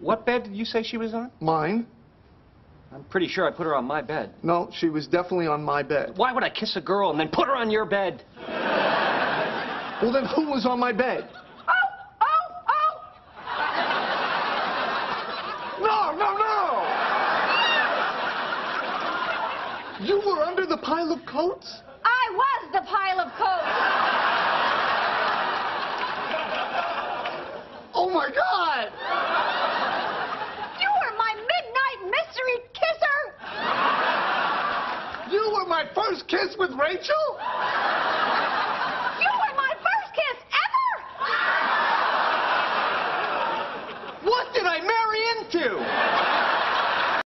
What bed did you say she was on? Mine? I'm pretty sure I put her on my bed. No, she was definitely on my bed. Why would I kiss a girl and then put her on your bed? Well, then who was on my bed? Oh, oh, oh! No, no, no! You were under the pile of coats? I was the pile of coats. Oh my God! You were my midnight mystery kisser. You were my first kiss with Rachel?